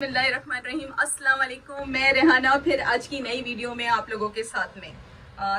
अस्सलाम वालेकुम मैं रेहाना फिर आज की नई वीडियो में आप लोगों के साथ में।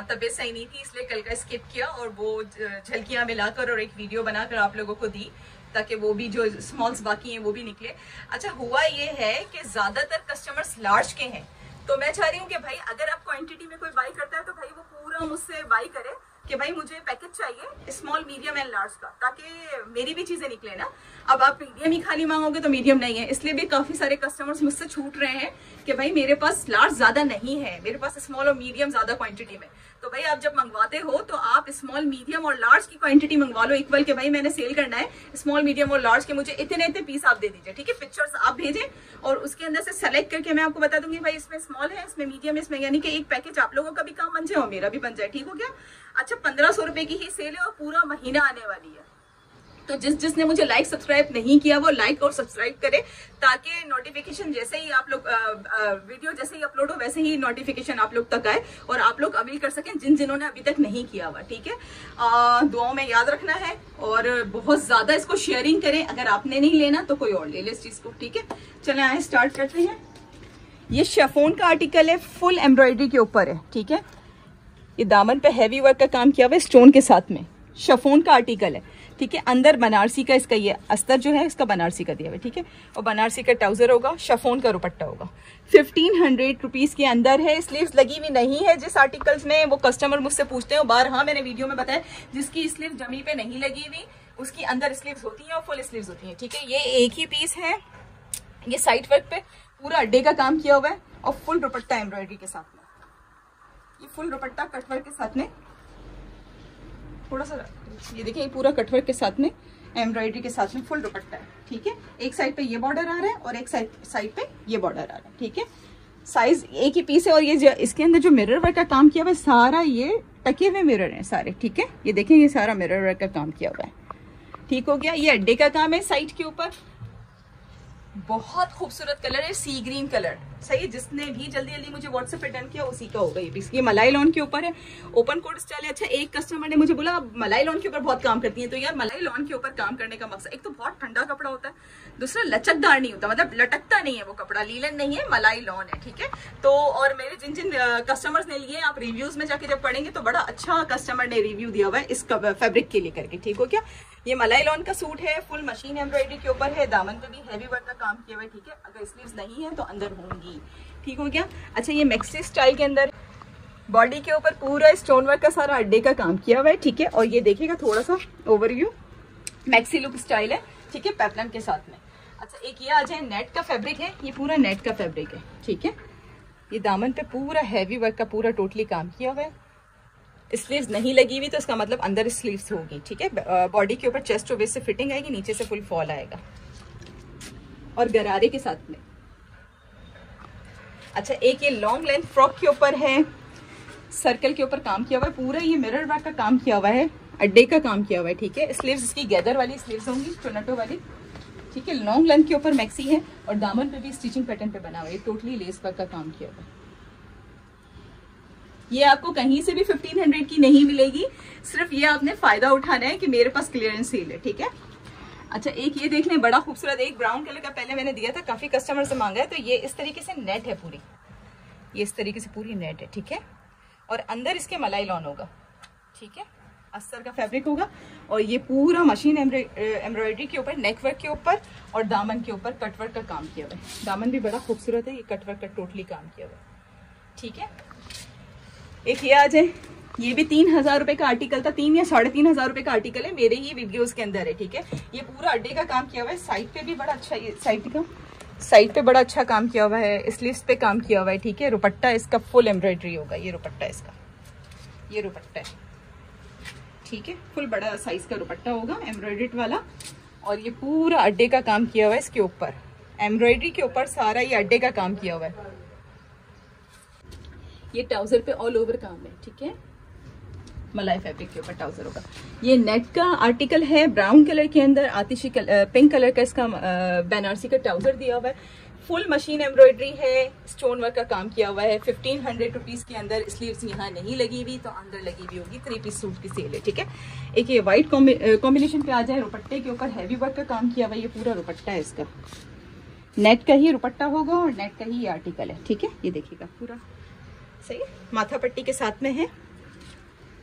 तबीयत सही नहीं थी, इसलिए कल का स्किप किया और वो झलकियाँ मिलाकर और एक वीडियो बनाकर आप लोगों को दी, ताकि वो भी जो स्मॉल्स बाकी हैं, वो भी निकले। अच्छा हुआ ये है कि ज़्यादातर कस्टमर्स लार्ज के हैं। तो मैं चाह रही हूँ कि भाई, अगर आप क्वान्टिटी में कोई बाई करता है तो भाई वो पूरा मुझसे बाई करे। कि भाई मुझे पैकेज चाहिए स्मॉल मीडियम एंड लार्ज का, ताकि मेरी भी चीज़ें निकले ना। अब आप मीडियम ही खाली मांगोगे तो मीडियम नहीं है। इसलिए भी काफ़ी सारे कस्टमर्स मुझसे छूट रहे हैं कि भाई मेरे पास लार्ज ज़्यादा नहीं है, मेरे पास स्मॉल और मीडियम ज़्यादा क्वांटिटी में। तो भाई आप जब मंगवाते हो तो आप स्मॉल मीडियम और लार्ज की क्वांटिटी मंगवा लो इक्वल के भाई मैंने सेल करना है। स्मॉल मीडियम और लार्ज के मुझे इतने इतने पीस आप दे दीजिए, ठीक है? पिक्चर्स आप भेजें और उसके अंदर से सेलेक्ट करके मैं आपको बता दूँगी भाई इसमें स्मॉल है, इसमें मीडियम है, इसमें यानी कि एक पैकेज आप लोगों का भी काम बन जाए और मेरा भी बन जाए, ठीक हो गया? अच्छा पंद्रह सौ रुपए की ही सेल है और पूरा महीना आने वाली है। तो जिस, जिसने मुझे लाइक सब्सक्राइब नहीं किया, वो लाइक और सब्सक्राइब करे, ताकि नोटिफिकेशन जैसे ही आप लोग वीडियो जैसे ही अपलोड हो, वैसे ही नोटिफिकेशन आप लोग तक आए और आप लोग अवील कर सकें जिन जिन्होंने अभी तक नहीं किया हुआ, ठीक है? दुआओं में याद रखना है और बहुत ज़्यादा इसको शेयरिंग करें। अगर आपने नहीं लेना तो कोई और ले ले इस चीज़ को, ठीक है? चले आए स्टार्ट करते हैं। ये शेफोन का आर्टिकल है फुल एम्ब्रॉयडरी के ऊपर है, ठीक है? ये दामन पे हैवी वर्क का काम किया हुआ है स्टोन के साथ में। शफोन का आर्टिकल है, ठीक है? अंदर बनारसी का इसका ये अस्तर जो है, इसका बनारसी का दिया हुआ है, ठीक है? और बनारसी का ट्राउज़र होगा शफोन का रुपट्टा होगा। फिफ्टीन हंड्रेड रुपीज़ के अंदर है स्लीव्स लगी हुई नहीं है जिस आर्टिकल्स में वो कस्टमर मुझसे पूछते हैं। बार हाँ मैंने वीडियो में बताया, जिसकी स्लीव जमी पे नहीं लगी हुई, उसकी अंदर स्लीव्स होती है और फुल स्लीव्स होती है, ठीक है? ये एक ही पीस है, ये साइड वर्क पे पूरा अड्डे का काम किया हुआ है और फुल दुपट्टा एम्ब्रॉयडरी के साथ में। ये फुल दुपट्टा कटवर्क के साथ में। थोड़ा सा, ये देखिए, ये पूरा कटवर्क के साथ में, एम्ब्रॉयडरी के साथ में फुल दुपट्टा है, ठीक है? एक साइड पे ये बॉर्डर आ रहा है और एक साइड साइड पे ये बॉर्डर आ रहा है, ठीक है? साइज़ एक ही पीस है और ये इसके अंदर जो मिरर वर्क का काम किया हुआ है, सारा ये टके हुए मिरर है सारे, ठीक है? ये देखें, ये सारा मिरर वर्क का काम किया हुआ है। ठीक हो गया, ये अड्डे का काम है साइड के ऊपर। बहुत खूबसूरत कलर है सी ग्रीन कलर। सही है जिसने भी जल्दी जल्दी मुझे व्हाट्सएप पे डन किया, उसी का होगा ये पीस ये मलाई लॉन के ऊपर है। ओपन कोड स्टाइल है अच्छा एक कस्टमर ने मुझे बोला मलाई लॉन के ऊपर बहुत काम करती है। तो यार, मलाई लॉन के ऊपर काम करने का मकसद, एक तो बहुत ठंडा कपड़ा होता है, दूसरा लचकदार नहीं होता मतलब लटकता नहीं है वो कपड़ा, लीलन नहीं है, मलाई लॉन है, ठीक है? तो और मेरे जिन जिन कस्टमर्स ने लिए, आप रिव्यूज़ में जाके जब पढ़ेंगे तो बड़ा अच्छा कस्टमर ने रिव्यू दिया हुआ है इस फेब्रिक के लिए करके, ठीक हो क्या ये मलाई लॉन का सूट है फुल मशीन एम्ब्रॉयडरी के ऊपर है, दामन पे भी हैवी वर्क का काम किया हुआ है, ठीक है? अगर स्लीव्स नहीं है तो अंदर होंगी। ठीक हो गया? अच्छा ये मैक्सी स्टाइल के अंदर बॉडी के ऊपर पूरा स्टोन वर्क का सारा अड्डे का काम किया हुआ है, ठीक है? और ये देखिएगा थोड़ा सा over overview maxi look style है, ठीक है? पैपलन के साथ में। अच्छा एक ये आ जाए नेट का फैब्रिक है, ये पूरा नेट का फैब्रिक है, ठीक है? ये दामन पे पूरा हैवी वर्क का पूरा टोटली काम किया हुआ है। स्लीव्स नहीं लगी हुई तो इसका मतलब अंदर स्लीव्स होगी, ठीक है? बॉडी के ऊपर चेस्ट वेस्ट से फिटिंग आएगी, नीचे से फुल फॉल आएगा। और गरारे के साथ में। अच्छा एक ये लॉन्ग लेंथ फ्रॉक के ऊपर है। सर्कल के ऊपर काम किया हुआ है, पूरा ये मिरर वर्क का काम किया हुआ है, अड्डे का काम किया हुआ है, ठीक है? स्लीव्स इसकी गैदर वाली स्लीव्स होंगी, चुनटो वाली, ठीक है? लॉन्ग लेंथ के ऊपर मैक्सी है, और दामन पे भी स्टिचिंग पैटर्न पे बना हुआ है टोटली लेस वर्क का काम किया हुआ है। ये आपको कहीं से भी 1500 की नहीं मिलेगी। सिर्फ़ ये आपने फ़ायदा उठाना है कि मेरे पास क्लियरेंस सेल है, ठीक है? अच्छा एक ये देखने बड़ा खूबसूरत, एक ब्राउन कलर का पहले मैंने दिया था, काफ़ी कस्टमर से मांगा है तो ये इस तरीके से नेट है पूरी। ये इस तरीके से पूरी नेट है, ठीक है? और अंदर इसके मलाई लॉन होगा, ठीक है? अस्तर का फैब्रिक होगा, और ये पूरा मशीन एम्ब्रॉयडरी के ऊपर नेकवर्क के ऊपर, और दामन के ऊपर कटवर्क का काम किया हुआ है। दामन भी बड़ा खूबसूरत है, ये कटवर्क का टोटली काम किया हुआ है, ठीक है? एक ये आ जाए। ये भी तीन हज़ार रुपए का आर्टिकल था, तीन या साढ़े तीन हज़ार रुपए का आर्टिकल है, मेरे ही वीडियोस के अंदर है, ठीक है? ये पूरा अड्डे का काम किया हुआ है साइड पे भी बड़ा अच्छा साइड का? साइड पे बड़ा अच्छा काम किया हुआ है स्लीव्स पे काम किया हुआ है, ठीक है? रुपट्टा इसका फुल एम्ब्रॉयडरी होगा, ये रुपट्टा इसका। ये रुपट्टा है, ठीक है? फुल बड़ा साइज़ का रुपट्टा होगा एम्ब्रॉयड वाला। और ये पूरा अड्डे का काम किया हुआ है इसके ऊपर। एम्ब्रॉयडरी के ऊपर सारा ये अड्डे का काम किया हुआ है। ये ट्राउज़र पे ऑल ओवर काम है ठीक है? मलाई फैब्रिक के ऊपर ट्राउज़र होगा। ये नेट का आर्टिकल है ब्राउन कलर के अंदर आतिशी कलर, पिंक कलर का इसका बनारसी का ट्राउज़र दिया हुआ है। फुल मशीन एम्ब्रॉयडरी है स्टोन वर्क का काम किया हुआ है। फिफ्टीन हंड्रेड रुपीज़ के अंदर स्लीव्स यहाँ नहीं लगी हुई तो अंदर लगी हुई होगी थ्री पीस सूट की सेल है ठीक है? एक ये व्हाइट कॉम्बिनेशन पे आ जाए रुपट्टे के ऊपर हैवी वर्क का काम किया हुआ है ये पूरा रुपट्टा है इसका। नेट का ही दुपट्टा होगा और नेट का ही आर्टिकल है ठीक है? ये देखिएगा पूरा। सही माथा पट्टी के साथ में है।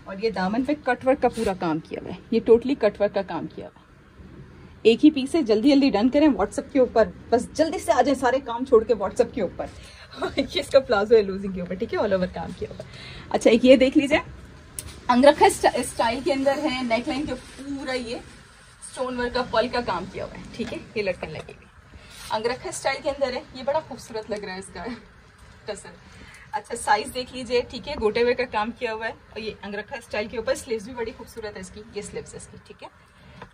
और ये दामन पे कटवर्क का पूरा काम किया हुआ है। ये टोटली कटवर्क का काम किया हुआ है। एक ही पीस है, जल्दी जल्दी डन करें व्हाट्सएप के ऊपर। बस जल्दी से आ जाए सारे काम छोड़ के व्हाट्सएप के ऊपर। ये इसका प्लाजो है लूजिंग के ऊपर, ठीक है? ऑल ओवर काम किया हुआ अच्छा एक ये देख लीजिए। अंगरखा स्टाइल के अंदर है नेकलाइन के पूरा ये स्टोन वर्क का पल का काम किया हुआ है, ठीक है? ये लटकन लगेगी अंगरखा स्टाइल के अंदर है, ये बड़ा खूबसूरत लग रहा है इसका। टसल अच्छा साइज़ देख लीजिए, ठीक है, गोटे हुए का काम किया हुआ है। और ये अंगरखा स्टाइल के ऊपर स्लीव्स भी बड़ी खूबसूरत है इसकी, ये स्लीव्स है इसकी, ठीक है।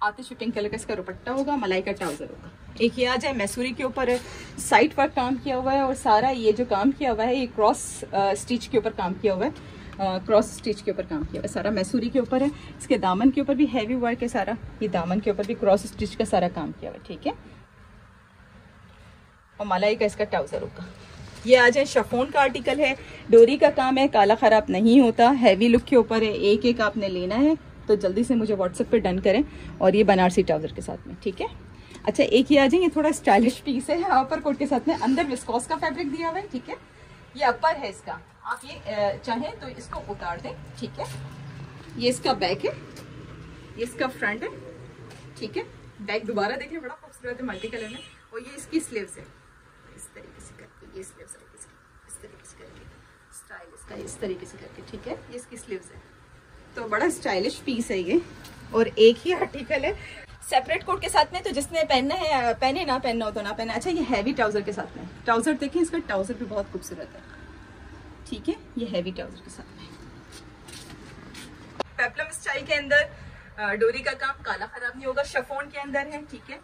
आते शूटिंग कलर का इसका दुपट्टा होगा, मलाई का ट्राउज़र होगा। एक ये आ जाए, मैसूरी के ऊपर साइड वर्क काम किया हुआ है और सारा ये जो काम किया हुआ है, ये क्रॉस स्टिच के ऊपर काम किया हुआ है। क्रॉस स्टिच के ऊपर काम किया हुआ है, सारा मैसूरी के ऊपर है। इसके दामन के ऊपर भी हैवी वर्क है सारा, ये दामन के ऊपर भी क्रॉस स्टिच का सारा काम किया हुआ है, ठीक है। और मलाई का इसका ट्राउज़र होगा। ये आ जाए शफोन का आर्टिकल है। डोरी का काम है, काला खराब नहीं होता हैवी लुक के ऊपर है। एक एक आपने लेना है तो जल्दी से मुझे व्हाट्सएप पे डन करें और ये बनारसी ट्राउज़र के साथ में, ठीक है? अच्छा एक ही आ जाए ये थोड़ा स्टाइलिश पीस है। अपर कोट के साथ में अंदर विस्कॉस का फैब्रिक दिया हुआ है, ठीक है? ये अपर है इसका। आप ये चाहें तो इसको उतार दें, ठीक है? ये इसका बैक है। ये इसका फ्रंट है, ठीक है? बैक दोबारा देखिए बड़ा खूबसूरत है मल्टी कलर में। और ये इसकी स्लीव्स है। इस तरीके से ये स्लीव्स है इस तरीके से करके स्टाइल इसका इस तरीके से करके ठीक है? ये इसकी स्लीव्स है। तो बड़ा स्टाइलिश पीस है ये और एक ही आर्टिकल है। सेपरेट कोट के साथ में तो जिसने पहनना है पहने ना पहनना हो तो ना पहना अच्छा ये हैवी ट्राउज़र के साथ में। ट्राउज़र देखें इसका ट्राउज़र भी बहुत खूबसूरत है। ठीक है? ये हैवी ट्राउज़र के साथ में। पेपलम स्टाइल के अंदर डोरी का काम काला खराब नहीं होगा शफोन के अंदर है ठीक है?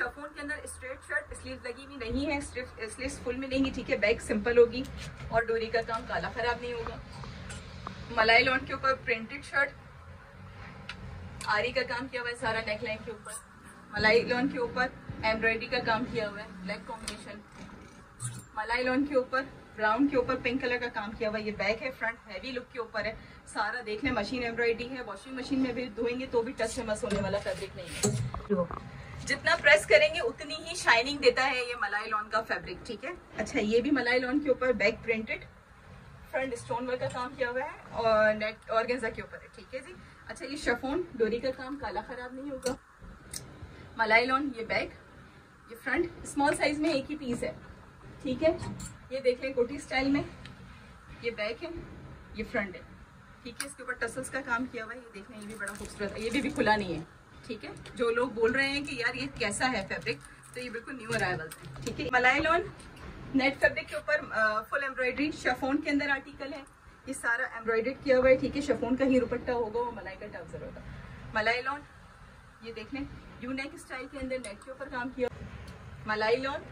शफोन के अंदर स्ट्रेट शर्ट स्लीव लगी हुई नहीं है स्लीव फुल मिलेंगी ठीक है बैक सिंपल होगी और डोरी का काम काला खराब नहीं होगा। मलाई लॉन के ऊपर प्रिंटेड शर्ट आरी का काम किया हुआ है, सारा नेकलाइन के ऊपर। मलाई लॉन के ऊपर एम्ब्रॉयडरी का काम किया हुआ है ब्लैक कॉम्बिनेशन मलाई लॉन के ऊपर ब्राउन के ऊपर पिंक कलर का काम किया हुआ ये बैक है फ्रंट हैवी लुक के ऊपर है। सारा देख लें मशीन एम्ब्रॉयडरी है वॉशिंग मशीन में भी धोएँगे तो भी टच से मस होने वाला फैब्रिक नहीं है। जितना प्रेस करेंगे उतनी ही शाइनिंग देता है ये मलाई लॉन का फैब्रिक ठीक है? अच्छा ये भी मलाई लॉन के ऊपर back printed front stone work का काम किया हुआ है और नेट और के ऊपर है ठीक है जी? अच्छा ये शफोन डोरी का काम काला खराब नहीं होगा। मलाई लॉन ये बैग ये फ्रंट स्मॉल साइज़ में एक ही पीस है ठीक है? ये देख लें कोटी स्टाइल में ये बैक है ये फ्रंट है ठीक है? इसके ऊपर टसल्स का काम किया हुआ है ये देख लें ये भी बड़ा खूबसूरत है ये भी, भी खुला नहीं है। ठीक है? जो लोग बोल रहे हैं कि यार ये कैसा है फैब्रिक तो ये बिल्कुल न्यू अराइवल है, ठीक है? मलाई लॉन नेट फैब्रिक के ऊपर फुल एम्ब्रॉयडरी शेफोन के अंदर आर्टिकल है। ये सारा एम्ब्रॉयडेड किया हुआ है, ठीक है? शफोन का ही दुपट्टा होगा और मलाई का ट्राउज़र होगा। मलाई लॉन ये देख लें यू नेक स्टाइल के अंदर नेट के ऊपर काम किया मलाई लॉन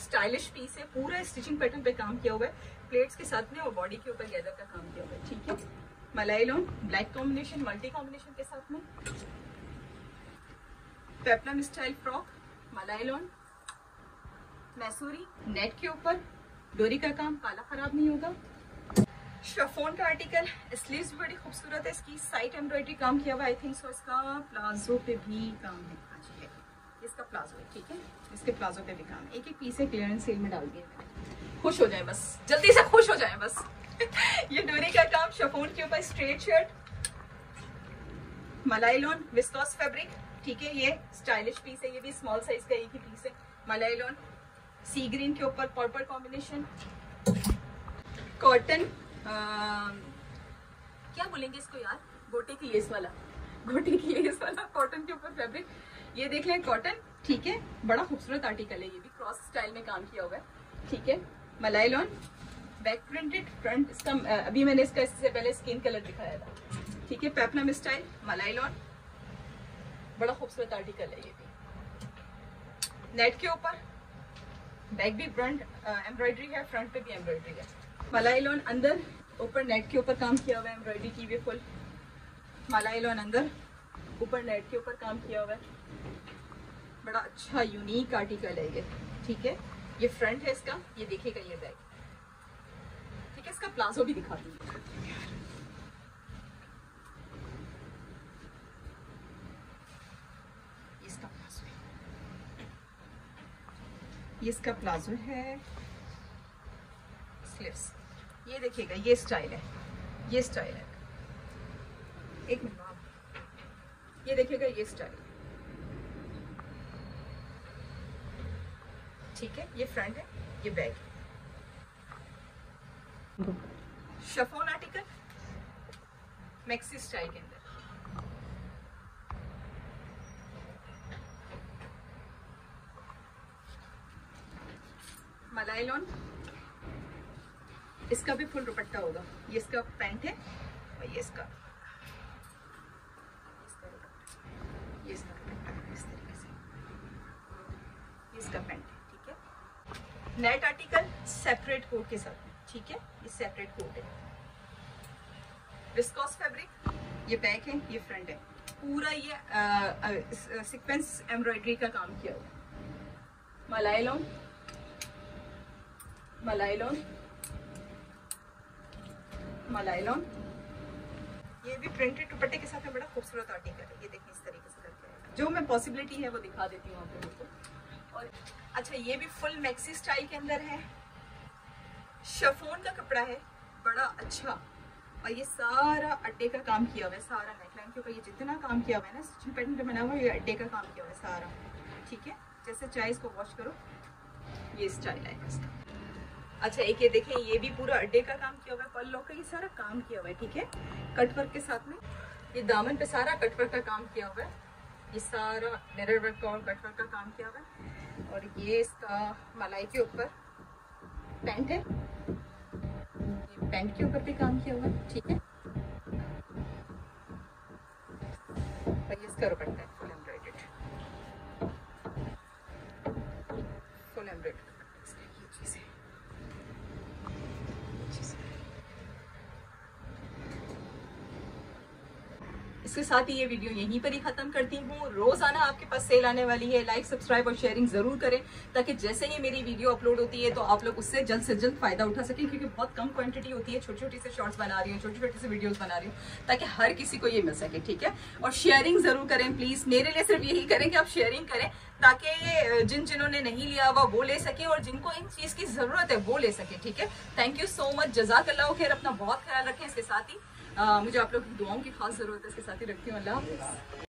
स्टाइलिश पीस है, पूरा स्टिचिंग पैटर्न पे काम किया हुआ है। प्लेट्स के साथ में और बॉडी के ऊपर गैदर का काम किया हुआ है, ठीक है? मलाई lawn black combination multi combination के साथ में। पेपलम स्टाइल फ्रॉक मलाई लॉन मैसूरी नेट के ऊपर, डोरी का काम काला खराब नहीं होगा। शफोन का आर्टिकल स्लीव्स बड़ी खूबसूरत है, इसकी साइड एम्ब्रॉयडरी काम किया हुआ आई थिंक सो इसका प्लाजो पे भी काम है इसका प्लाजो है, ठीक है? इसके प्लाजो पे भी काम है। एक एक पीस है क्लियरेंस सेल में डाल दिया खुश हो जाए बस, जल्दी से खुश हो जाए बस। ये डोरी का काम शफोन के ऊपर स्ट्रेट शर्ट मलाइलॉन विस्कॉस फैब्रिक ठीक है, ये स्टाइलिश पीस है, ये भी स्मॉल साइज़ का एक ही पीस है मलाइलॉन सी ग्रीन के ऊपर पर्पल कॉम्बिनेशन कॉटन क्या बोलेंगे इसको यार? गोटे की लेस वाला, गोटे की लेस वाला कॉटन के ऊपर फैब्रिक ये देख लें कॉटन ठीक है, बड़ा खूबसूरत आर्टिकल है ये भी क्रॉस स्टाइल में काम किया हुआ है, ठीक है, मलाई लॉन बैक प्रिंटेड फ्रंट इसका अभी मैंने इसका इससे पहले स्किन कलर दिखाया था, ठीक है पेपलम स्टाइल मलाई लॉन बड़ा खूबसूरत आर्टिकल है ये भी। नेट के ऊपर बैक भी फ्रंट एम्ब्रॉयडरी है फ्रंट पे भी एम्ब्रॉयडरी है। मलाई लॉन अंदर, ऊपर नेट के ऊपर काम किया हुआ है एम्ब्रॉयडरी की हुई फुल मलाई लॉन अंदर, ऊपर नेट के ऊपर काम किया हुआ है। बड़ा अच्छा यूनिक आर्टिकल है ये, ठीक है? ये फ्रंट है इसका, ये देखेगा ये बैग ठीक है, इसका प्लाजो भी दिखा दीजिए ये इसका प्लाजो है। स्लिप्स ये देखिएगा, ये स्टाइल है। ये स्टाइल है। एक मिनट ये देखिएगा, ये स्टाइल ठीक है, ये फ्रंट है, ये बैक है। शफोन आर्टिकल मैक्सी स्टाइल के अंदर। मलाई लॉन इसका भी फुल दुपट्टा होगा। ये इसका पैंट है और ये इसका है है? नेट आर्टिकल सेपरेट कोट के साथ ठीक है? ये सेपरेट कोट है। विस्कॉस फैब्रिक, ये बैक है, ये फ्रंट है। पूरा ये सीक्वेंस एम्ब्रॉयडरी का काम किया हुआ मलाई लॉन मलाइलॉन मलाइलॉन ये भी प्रिंटेड दुपट्टे के साथ में बड़ा खूबसूरत आर्टिकल है। ये देखिए इस तरीके से करके। जो मैं पॉसिबिलिटी है वो दिखा देती हूँ आप लोगों को। और अच्छा ये भी फुल मैक्सी स्टाइल के अंदर है। शफोन का कपड़ा है। बड़ा अच्छा। और ये सारा अड्डे का काम किया हुआ है, सारा नेकलाइन के ऊपर ये जितना काम किया हुआ है ना स्टिचिंग पैटर्न पे बना हुआ है, ये अड्डे का काम किया हुआ है, सारा। ठीक है? जैसे चाहे इसको वॉश करो, ये स्टाइल है इसका। अच्छा एक ये देखें, ये भी पूरा अड्डे का काम किया हुआ है पल्लो का, ये सारा काम किया हुआ है, ठीक है? कट वर्क के साथ में, ये दामन पे सारा कट वर्क का काम किया हुआ है, ये सारा मिरर वर्क का और कट वर्क का काम किया हुआ है, और ये इसका मलाई के ऊपर पैंट है, ये पैंट के ऊपर भी काम किया हुआ है, ठीक है? और ये इसका दुपट्टा है फुल एम्ब्रॉयडेड फुल एम्ब्रॉयडेड ये चीज़ है इसके साथ ही ये वीडियो यहीं पर ही खत्म करती हूँ। रोज़ाना आपके पास सेल आने वाली है। लाइक सब्सक्राइब और शेयरिंग ज़रूर करें, ताकि जैसे ही मेरी वीडियो अपलोड होती है तो आप लोग उससे जल्द से जल्द फ़ायदा उठा सकें, क्योंकि बहुत कम क्वांटिटी होती है। छोटी छोटी से शॉर्ट्स बना रही हूँ छोटी छोटी से वीडियोस बना रही हूँ, ताकि हर किसी को ये मिल सके, ठीक है? और शेयरिंग ज़रूर करें प्लीज़ मेरे लिए सिर्फ़ यही करें कि आप शेयरिंग करें, ताकि जिन जिन्होंने नहीं लिया हुआ, वो ले सके, और जिनको इन चीज़ की ज़रूरत है, वो ले सके, ठीक है? थैंक यू सो मच जजाक अल्लाह खैर, अपना बहुत ख्याल रखें इसके साथ ही। मुझे आप लोग की दुआओं की खास ज़रूरत है, इसके साथ ही रखती हूँ, अल्लाह